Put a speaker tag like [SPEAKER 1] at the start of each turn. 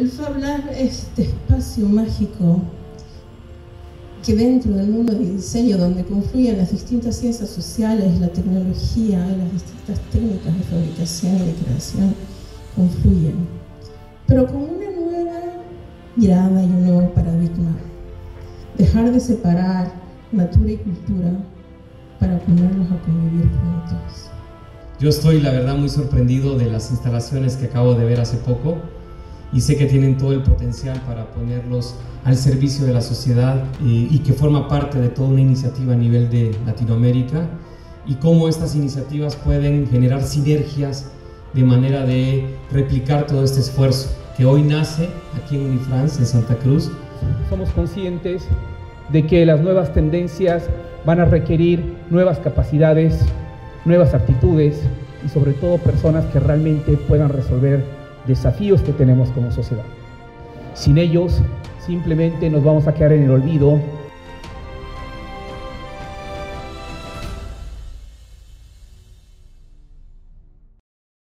[SPEAKER 1] El FabLab es este espacio mágico que dentro del mundo del diseño, donde confluyen las distintas ciencias sociales, la tecnología, las distintas técnicas de fabricación y de creación, confluyen, pero con una nueva mirada y un nuevo paradigma. Dejar de separar natura y cultura para ponerlos a convivir juntos.
[SPEAKER 2] Yo estoy, la verdad, muy sorprendido de las instalaciones que acabo de ver hace poco y sé que tienen todo el potencial para ponerlos al servicio de la sociedad y, que forma parte de toda una iniciativa a nivel de Latinoamérica y cómo estas iniciativas pueden generar sinergias de manera de replicar todo este esfuerzo que hoy nace aquí en Unifrance, en Santa Cruz.
[SPEAKER 3] Somos conscientes de que las nuevas tendencias van a requerir nuevas capacidades, nuevas actitudes y sobre todo personas que realmente puedan resolver desafíos que tenemos como sociedad. Sin ellos simplemente nos vamos a quedar en el olvido